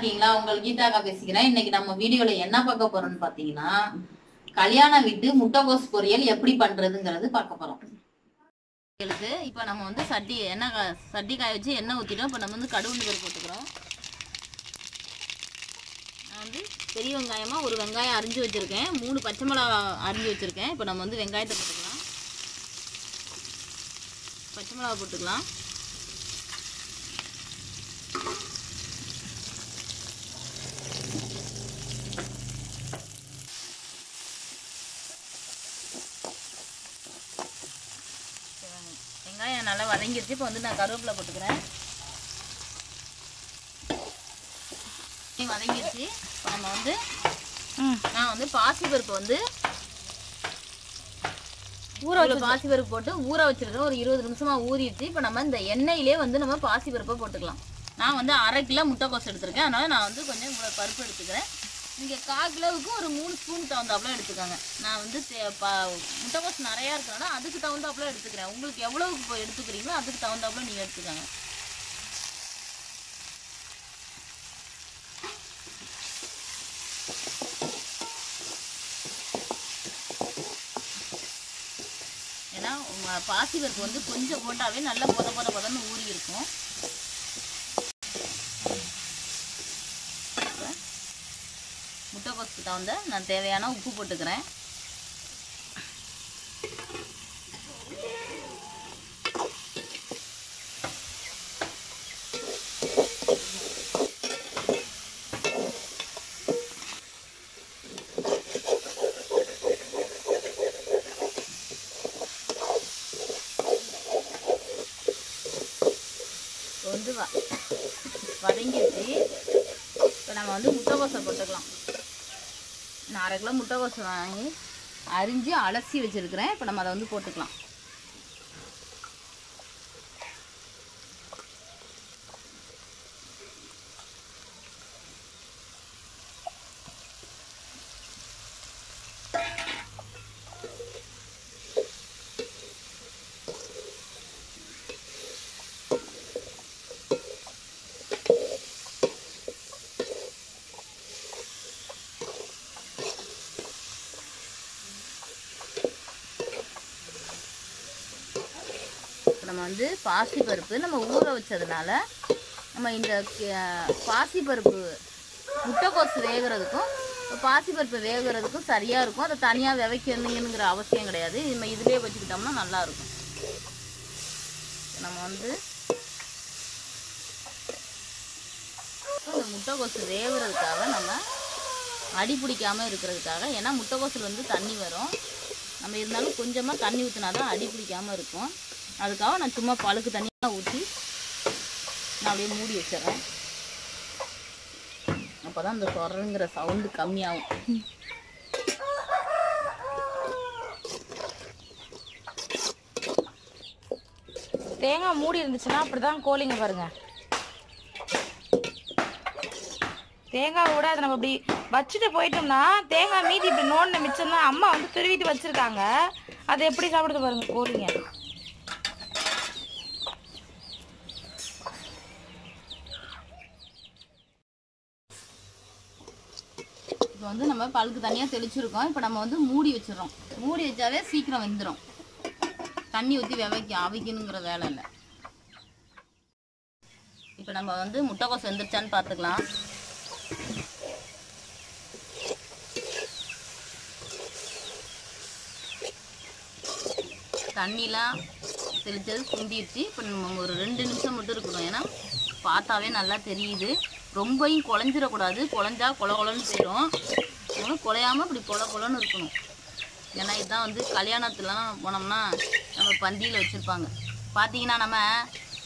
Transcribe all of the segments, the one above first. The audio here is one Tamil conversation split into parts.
இருக்கீங்களா? உங்கள் கீதாக்கா பேசிக்கிறேன். இன்னைக்கு நம்ம வீடியோல என்ன பார்க்க போறோம்னு பாத்தீங்கன்னா கல்யாண வீட்டு முட்டைகோஸ் பொரியல் எப்படி பண்றதுங்கிறது பார்க்க போறோம். பொரியலுக்கு இப்போ நம்ம வந்து சட்டி என்ன சட்டி காய வச்சு எண்ணெய் ஊற்றிட்டோம் இப்போ நம்ம வந்து கடுகு பருப்பு போட்டுக்கிறோம். நான் வந்து பெரிய வெங்காயமாக ஒரு வெங்காயம் அரிஞ்சு வச்சுருக்கேன். மூணு பச்சை மிளகா அரிஞ்சு வச்சுருக்கேன். இப்போ நம்ம வந்து வெங்காயத்தை போட்டுக்கலாம். பச்சை மிளகா போட்டுக்கலாம். வதங்கிருச்சு இப்போ வந்து நான் கருவேப்பிலை போட்டுக்கிறேன். வதங்கிருச்சு. இப்போ நம்ம வந்து நான் வந்து பாசிப்பருப்பு வந்து ஊற வச்சு பாசிப்பருப்பு போட்டு ஊற வச்சிருக்கேன் ஒரு இருபது நிமிஷமா ஊறிடுச்சு. இப்போ நம்ம இந்த எண்ணெயிலே வந்து நம்ம பாசிப்பருப்பை போட்டுக்கலாம். நான் வந்து அரை கிலோ முட்டைக்கோஸ் எடுத்திருக்கேன். அதனால நான் வந்து கொஞ்சம் பருப்பு எடுத்துக்கிறேன். இங்கே கால் கிலோவுக்கு ஒரு மூணு ஸ்பூன் தகுந்தாப்புல எடுத்துக்கோங்க. நான் வந்து தே- முட்டைக்கோஸ் நிறையா இருக்கிறனால அதுக்கு தகுந்தாப்புல எடுத்துக்கிறேன். உங்களுக்கு எவ்வளோவுக்கு இப்போ எடுத்துக்கிறீங்களோ அதுக்கு தகுந்தாப்புல நீங்கள் எடுத்துக்கோங்க. ஏன்னா பாசிவருக்கு வந்து கொஞ்சம் போட்டாவே நல்லா பொத பொத பொதன்னு ஊறி இருக்கும் இப்ப அதுக்கு தகுந்த நான் தேவையான உப்பு போட்டுக்கிறேன். கொண்டு வந்து வ வதங்கிடுச்சு. இப்போ நம்ம வந்து முட்டைக்கோஸை போட்டுக்கலாம். நான் அரை கிலோ முட்டைக்கோஸ் வாங்கி அரிஞ்சு அலசி வச்சுருக்கிறேன். இப்போ நம்ம அதை வந்து போட்டுக்கலாம். நம்ம வந்து பாசிப்பருப்பு நம்ம ஊற வச்சதுனால நம்ம இந்த பாசிப்பருப்பு முட்டைக்கோசு வேகிறதுக்கும் பாசிப்பருப்பு வேகிறதுக்கும் சரியாக இருக்கும். அதை தனியாக விதைக்கணுங்கிற அவசியம் கிடையாது. நம்ம இதிலே வச்சுக்கிட்டோம்னா நல்லாயிருக்கும். நம்ம வந்து இந்த முட்டைக்கோசு வேகிறதுக்காக நம்ம அடி பிடிக்காமல் இருக்கிறதுக்காக ஏன்னா முட்டைக்கோசில் வந்து தண்ணி வரும். நம்ம இருந்தாலும் கொஞ்சமாக தண்ணி ஊற்றினா தான் அடி பிடிக்காமல் இருக்கும். அதுக்காக நான் சும்மா பழுக்கு தனியாக ஊற்றி நான் அப்படியே மூடி வச்சிடுறேன். அப்போ தான் அந்த சொரங்கிற சவுண்டு கம்மியாகும். தேங்காய் மூடி இருந்துச்சுன்னா அப்படிதான் கோழிங்க பாருங்க. தேங்காய் கூட அதை நம்ம இப்படி வச்சுட்டு போயிட்டோம்னா தேங்காய் மீதி இப்படி நோண்டின மிச்சம் தான் அம்மா வந்து துருவிட்டு வச்சுருக்காங்க. அதை எப்படி சாப்பிடுது பாருங்க கோழிங்க. இப்போ வந்து நம்ம பழுக்கு தனியாக தெளிச்சிருக்கோம். இப்போ நம்ம வந்து மூடி வச்சிடறோம். மூடி வச்சாவே சீக்கிரம் வெந்துடும் தண்ணி ஊற்றி விவைக்க அவிக்கணுங்கிற வேலை இல்லை. இப்போ நம்ம வந்து முட்டைக்கோஸ் வெந்துருச்சான்னு பார்த்துக்கலாம் தண்ணிலாம் தெளிச்சது குந்திடுச்சு இப்போ நம்ம ஒரு ரெண்டு நிமிஷம் மட்டும் இருக்கணும் ஏன்னா பார்த்தாவே நல்லா தெரியுது. ரொம்பவும் குழஞ்சிடக்கூடாது. குழஞ்சா கொல கொலன்னு போயிடும். அதனால குலையாம இப்படி கொல கொலன்னு இருக்கணும். ஏன்னா இதுதான் வந்து கல்யாணத்துலலாம் போனோம்னா நம்ம பந்தியில் வச்சுருப்பாங்க. பார்த்தீங்கன்னா நம்ம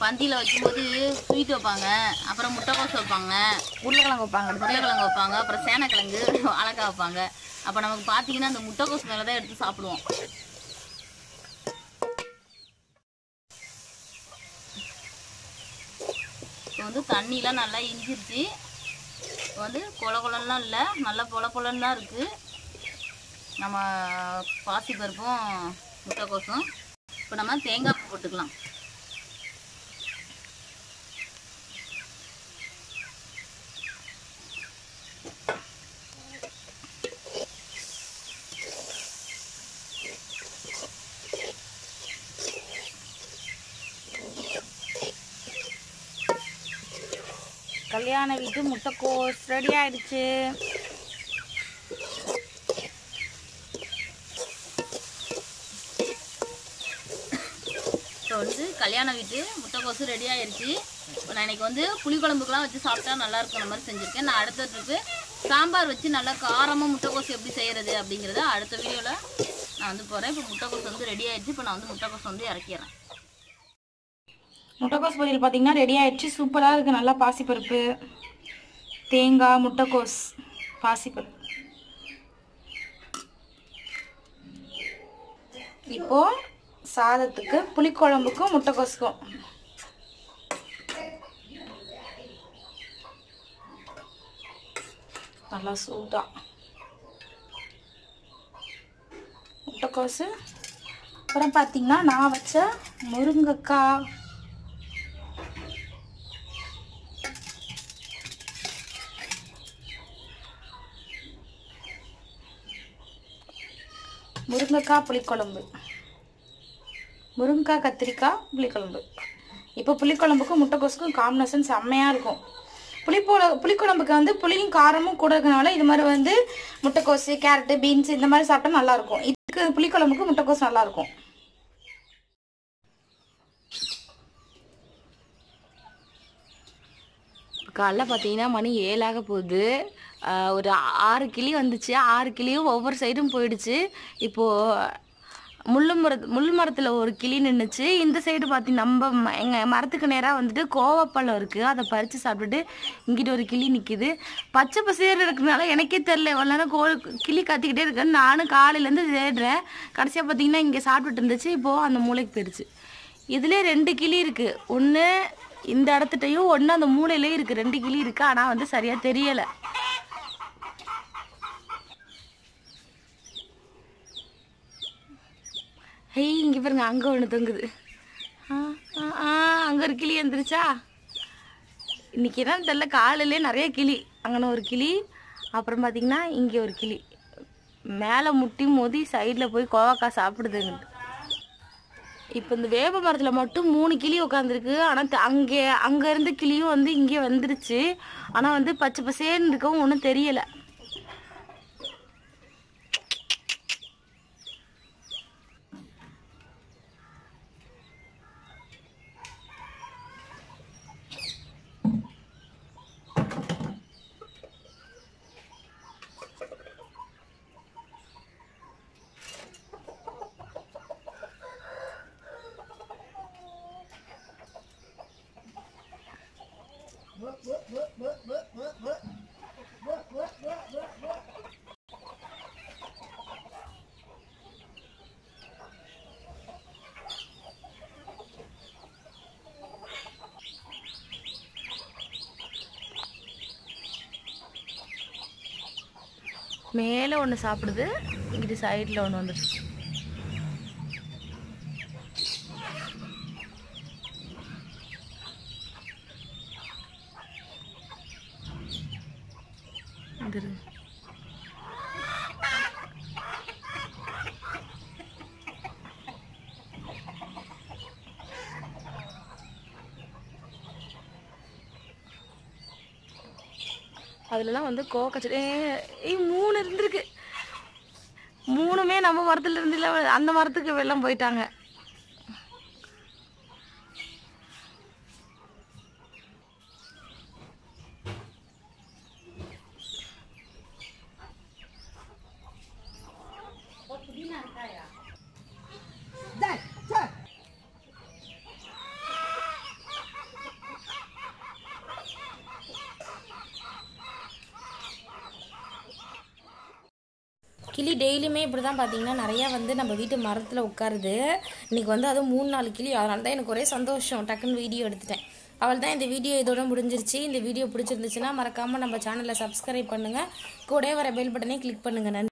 பந்தியில் வைக்கும்போது ஸ்வீட் வைப்பாங்க. அப்புறம் முட்டைக்கோஸ் வைப்பாங்க. உருளைக்கிழங்கு வைப்பாங்க. உருளைக்கிழங்கு வைப்பாங்க. அப்புறம் சேனக்கிழங்கு வாழைக்காய் வைப்பாங்க. அப்போ நமக்கு பார்த்தீங்கன்னா அந்த முட்டைக்கோஸ் மேலே தான் எடுத்து சாப்பிடுவோம். வந்து தண்ணிலாம் நல்லா இஞ்சிருச்சு வந்து கொல குளம்லாம் இல்லை. நல்லா பொல பொலன்னு தான் இருக்குது நம்ம பாசிப்பருப்பும் முட்டைக்கோசும். இப்போ நம்ம தேங்காய் பூ போட்டுக்கலாம். கல்யாண வீட்டு முட்டைக்கோஸ் ரெடி ஆயிடுச்சு. இப்போ வந்து கல்யாண வீட்டு முட்டைக்கோசு ரெடி ஆயிடுச்சு இப்போ நான் இன்னைக்கு வந்து புளிக்குழம்புக்கெலாம் வச்சு சாப்பிட்டா நல்லா அந்த மாதிரி செஞ்சுருக்கேன். நான் அடுத்ததுக்கு சாம்பார் வச்சு நல்லா காரமாக முட்டைக்கோசு எப்படி செய்கிறது அப்படிங்கிறத அடுத்த வீடியோவில் நான் வந்து போகிறேன் இப்போ முட்டைக்கோசு வந்து ரெடி ஆயிடுச்சு இப்போ நான் வந்து முட்டைக்கோசு வந்து இறக்கிறேன் முட்டைக்கோஸ் பொரியல் பார்த்தீங்கன்னா ரெடி ஆகிடுச்சு சூப்பராக இருக்குது நல்லா பாசிப்பருப்பு தேங்காய் முட்டைக்கோஸ் பாசிப்பருப்பு. இப்போ சாதத்துக்கு புளிக்குழம்புக்கும் முட்டைக்கோஸுக்கும். நல்லா சூடாக முட்டைக்கோஸு. அப்புறம் பார்த்தீங்கன்னா நான் வச்ச முருங்கைக்காய். முருங்கைக்காய் புளிக்குழம்பு. முருங்கைக்காய் கத்திரிக்காய் புளிக்குழம்பு. இப்போ புளிக்குழம்புக்கும் முட்டைக்கோஸுக்கும் காம்பினேஷன் செம்மையாக இருக்கும். புளிப்போல புளிக்குழம்புக்கு வந்து புளியும் காரமும் கூட இருக்கனால இது மாதிரி வந்து முட்டைக்கோஸு கேரட்டு பீன்ஸ் இந்த மாதிரி சாப்பிட்டா நல்லாயிருக்கும் இதுக்கு புளிக்குழம்புக்கு முட்டைக்கோசு நல்லாயிருக்கும் காலைல பார்த்தீங்கன்னா மணி ஏழாக போகுது. ஒரு ஆறு கிளி வந்துச்சு. ஆறு கிளியும் ஒவ்வொரு சைடும் போயிடுச்சு. இப்போது முள்ளு மர முள் மரத்தில் ஒரு கிளி நின்றுச்சு இந்த சைடு பார்த்தி நம்ம ம- மரத்துக்கு நேராக வந்துட்டு கோவப்பழம் இருக்குது அதை பறித்து சாப்பிட்டுட்டு இங்கிட்டு ஒரு கிளி நிற்கிது பச்சை பசேர் இருக்கிறதுனால எனக்கே தெரில எவ்வளோ நேரம் கோ கிளி கத்திக்கிட்டே இருக்கேன் நானும் காலையிலேருந்து தேடுறேன். கடைசியாக பார்த்தீங்கன்னா இங்கே சாப்பிட்டுட்டு இருந்துச்சு. இப்போது அந்த மூளைக்கு போயிடுச்சு இதுலேயே ரெண்டு கிளி இருக்குது ஒன்று இந்த இடத்துட்டையும் ஒன்று அந்த மூலையிலையும் இருக்குது ரெண்டு கிளி இருக்குது ஆனால் வந்து சரியாக தெரியலை. ஹேய் இங்கே பாருங்க அங்கே ஒன்று தொங்குது. ஆ அங்கே ஒரு கிளி வந்துருச்சா? இன்னைக்கு என்னன்னு தெரில காலையிலே நிறைய கிளி. அங்கன ஒரு கிளி அப்புறம் பார்த்தீங்கன்னா இங்கே ஒரு கிளி. மேலே முட்டி மோதி சைடில் போய் கோவக்காய் சாப்பிடுதுங்க. இப்போ இந்த வேப்ப மரத்தில் மட்டும் மூணு கிளி உட்காந்துருக்கு ஆனால் அங்கே அங்கே இருந்த கிளியும் வந்து இங்கே வந்துருச்சு. ஆனால் வந்து பச்சை பசேன்னு இருக்கவும் ஒன்றும் தெரியலை. மேலே ஒன்று சாப்பிடுது இங்கிட்டு சைடில் ஒன்று வந்துடுச்சு வந்துரு. அதுலலாம் வந்து கோக்கச்செடி ஏ மூணு இருந்திருக்கு. மூணுமே நம்ம மரத்துல இருந்து அந்த மரத்துக்கு வெள்ளம் போயிட்டாங்க. கிளி டெய்லியுமே இப்படி தான் பார்த்தீங்கன்னா நிறையா வந்து நம்ம வீட்டு மரத்தில் உட்காருது. இன்னைக்கு வந்து அதுவும் மூணு நாலு கிளி. அதனால தான் எனக்கு ஒரே சந்தோஷம். டக்குன்னு வீடியோ எடுத்துட்டேன். அவள் தான் இந்த வீடியோ இதோட முடிஞ்சிருச்சு. இந்த வீடியோ பிடிச்சிருந்துச்சுன்னா மறக்காமல் நம்ம சேனலை சப்ஸ்கிரைப் பண்ணுங்கள் கூட வர பெல் பட்டனே கிளிக் பண்ணுங்கள் நன்றி.